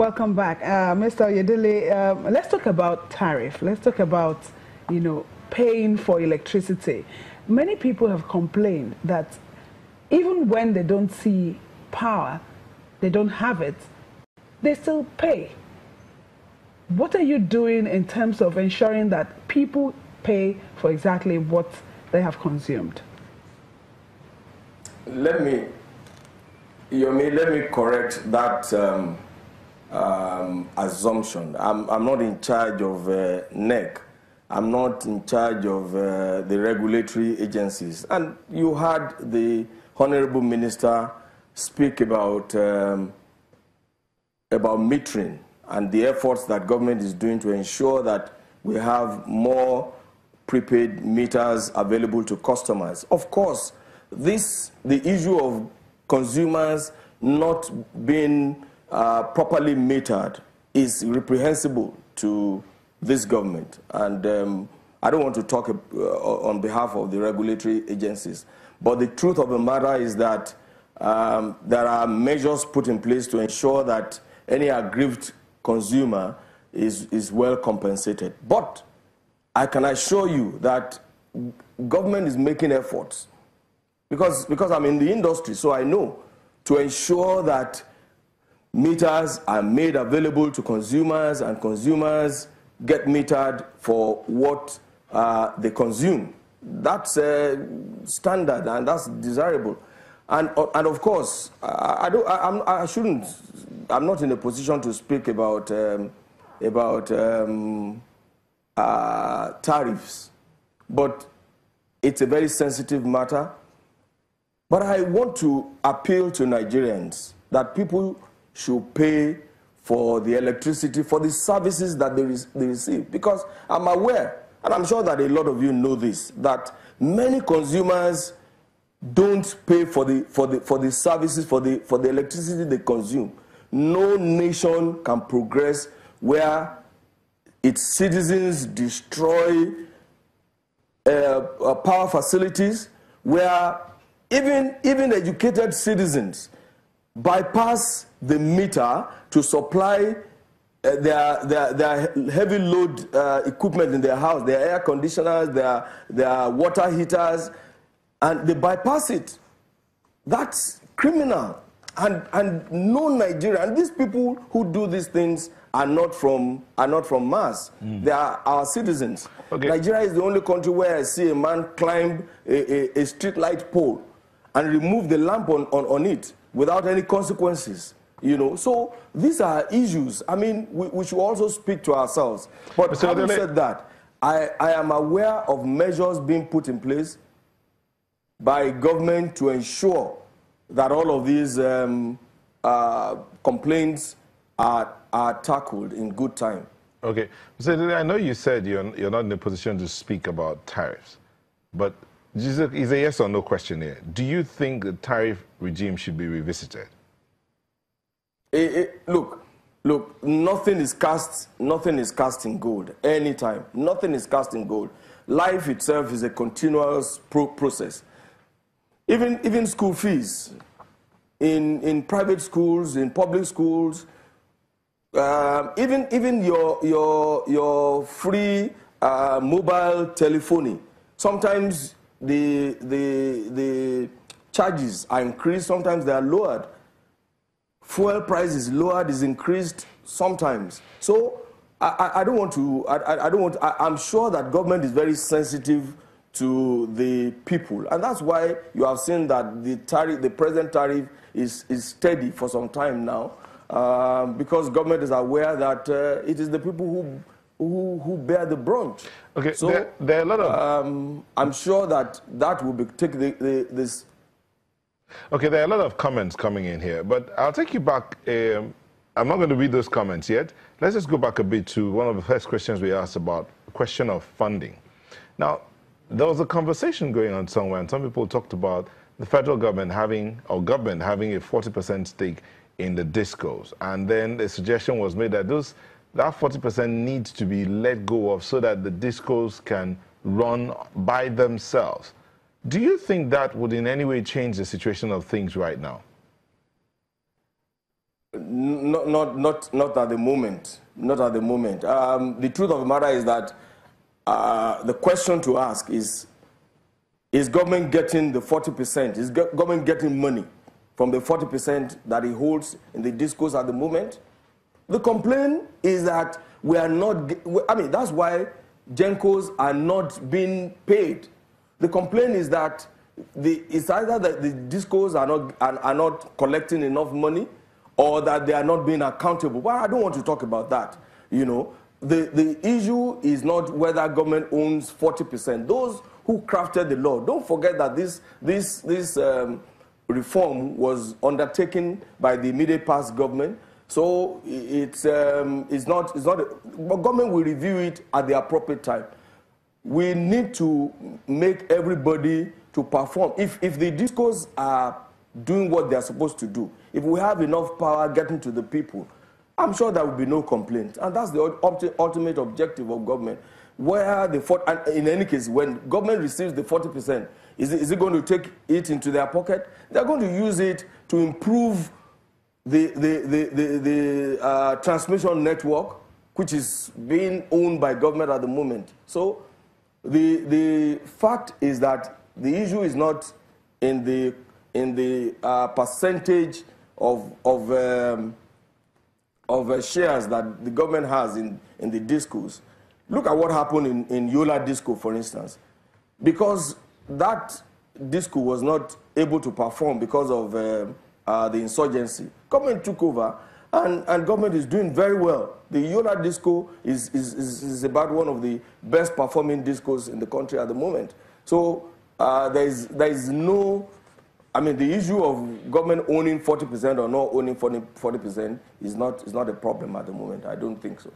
Welcome back. Uh, Mr. Oyedele, um, let's talk about tariff. Let's talk about, you know, paying for electricity. Many people have complained that even when they don't see power, they don't have it, they still pay. What are you doing in terms of ensuring that people pay for exactly what they have consumed? Let me, Yomi, let me correct that um, um, assumption. I'm, I'm not in charge of uh, NERC. I'm not in charge of uh, the regulatory agencies. And you heard the Honorable Minister speak about, um, about metering and the efforts that government is doing to ensure that we have more prepaid meters available to customers. Of course, this, the issue of consumers not being uh, properly metered is reprehensible to this government. And um, I don't want to talk uh, on behalf of the regulatory agencies. But the truth of the matter is that um, there are measures put in place to ensure that any aggrieved consumer is, is well compensated. But I can assure you that government is making efforts because, because I'm in the industry, so I know to ensure that meters are made available to consumers and consumers get metered for what uh, they consume. That's a standard and that's desirable. And, uh, and of course, I, I, don't, I, I, shouldn't, I'm not in a position to speak about, um, about um, uh, tariffs, but it's a very sensitive matter. But I want to appeal to Nigerians that people should pay for the electricity, for the services that they, they receive. Because I'm aware, and I'm sure that a lot of you know this, that many consumers don't pay for the, for the, for the services, for the, for the electricity they consume. No nation can progress where its citizens destroy uh, uh, power facilities, where even, even educated citizens bypass the meter to supply uh, their, their, their heavy load uh, equipment in their house, their air conditioners, their, their water heaters, and they bypass it. That's criminal. And, and no Nigerian, and these people who do these things are not from, are not from Mars. Mm. They are our citizens. Okay. Nigeria is the only country where I see a man climb a, a, a street light pole and remove the lamp on, on, on it without any consequences. You know, so these are issues. I mean, we, we should also speak to ourselves. But Mr. having said that, I, I am aware of measures being put in place by government to ensure that all of these um, uh, complaints are, are tackled in good time. Okay. So I know you said you're, you're not in a position to speak about tariffs, but it's a, a yes or no question here. Do you think the tariff regime should be revisited? It, it, look, look, nothing is cast, nothing is cast in gold anytime. Nothing is cast in gold. Life itself is a continuous pro process. Even, even school fees in, in private schools, in public schools, uh, even, even your, your, your free uh, mobile telephony. Sometimes the, the, the charges are increased, sometimes they are lowered. Fuel price is lowered, is increased sometimes. So I, I, don't want to, I, I don't want, I, I'm sure that government is very sensitive to the people. And that's why you have seen that the tariff, the present tariff is, is steady for some time now. Um, because government is aware that uh, it is the people who who, who bear the brunt. Okay, so there, there, are a lot of. Um, I'm sure that that will be take the, the, this. Okay, there are a lot of comments coming in here, but I'll take you back. Um, I'm not going to read those comments yet. Let's just go back a bit to one of the first questions we asked about the question of funding. Now, there was a conversation going on somewhere, and some people talked about the federal government having, or government having a 40% stake in the discos. And then the suggestion was made that those that 40% needs to be let go of so that the discos can run by themselves. Do you think that would in any way change the situation of things right now? not, not, not, not at the moment. Not at the moment. Um, the truth of the matter is that uh, the question to ask is, is government getting the 40%? Is government getting money from the 40% that it holds in the discos at the moment? The complaint is that we are not, I mean, that's why GENCOs are not being paid. The complaint is that the, it's either that the discos are not, are, are, not collecting enough money or that they are not being accountable. Well, I don't want to talk about that. You know, the, the issue is not whether government owns 40%. Those who crafted the law, don't forget that this, this, this um, reform was undertaken by the immediate past government. So it's, um, it's not, it's not government will review it at the appropriate time. We need to make everybody to perform. If, if the discos are doing what they're supposed to do, if we have enough power getting to the people, I'm sure there will be no complaint. And that's the ultimate objective of government. Where the, in any case, when government receives the 40%, is it, is it going to take it into their pocket? They're going to use it to improve the, the, the, the, the uh, transmission network, which is being owned by government at the moment. So the, the fact is that the issue is not in the, in the uh, percentage of, of, um, of uh, shares that the government has in, in the discos. Look at what happened in, in Yola Disco, for instance. Because that disco was not able to perform because of um, uh, the insurgency. Government took over, and, and government is doing very well. The Yola disco is, is, is, is, about one of the best performing discos in the country at the moment. So uh, there, is, there is no, I mean, the issue of government owning 40% or not owning 40% is not, is not a problem at the moment. I don't think so.